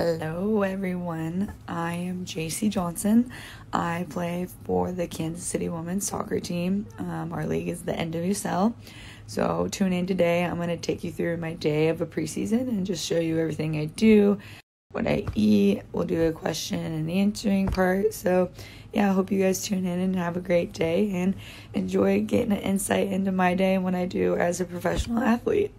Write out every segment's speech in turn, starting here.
Hello, everyone. I am Jaycie Johnson. I play for the Kansas City women's soccer team. Um, our league is the NWSL. So, tune in today. I'm going to take you through my day of a preseason and just show you everything I do, what I eat. We'll do a question and answering part. So, yeah, I hope you guys tune in and have a great day and enjoy getting an insight into my day and what I do as a professional athlete.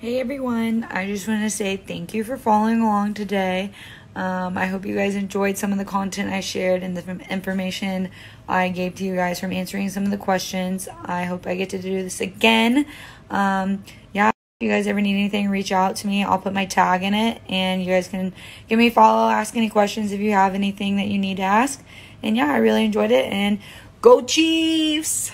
Hey everyone, I just want to say thank you for following along today. Um, I hope you guys enjoyed some of the content I shared and the information I gave to you guys from answering some of the questions. I hope I get to do this again. Um, yeah, if you guys ever need anything, reach out to me. I'll put my tag in it and you guys can give me a follow, ask any questions if you have anything that you need to ask. And yeah, I really enjoyed it and go Chiefs!